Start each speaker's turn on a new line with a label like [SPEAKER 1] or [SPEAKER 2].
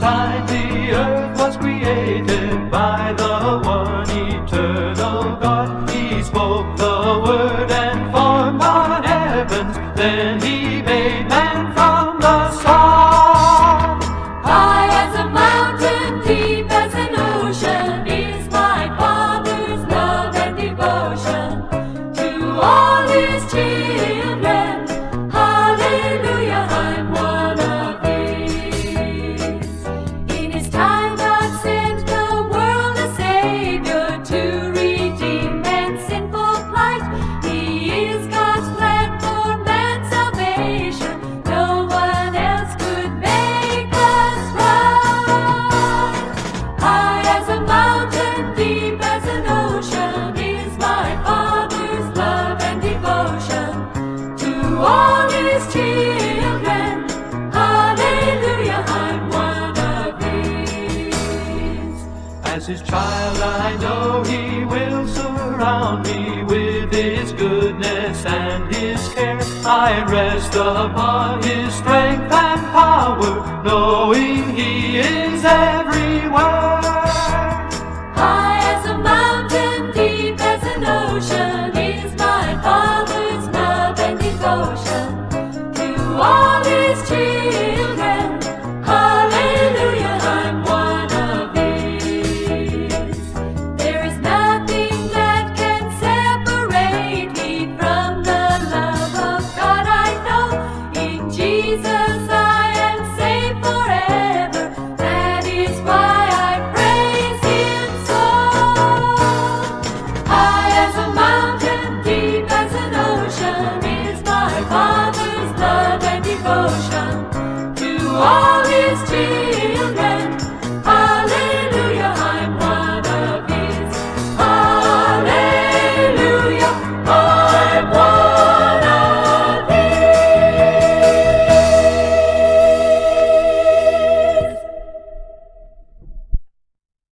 [SPEAKER 1] time the earth was created by the
[SPEAKER 2] one eternal God. He spoke the word and formed the heavens, then he made man from the sod. High as a mountain, deep as an ocean, is my Father's love and devotion to all.
[SPEAKER 1] As his child, I know he will surround me with his goodness and his care. I rest upon his strength Oh.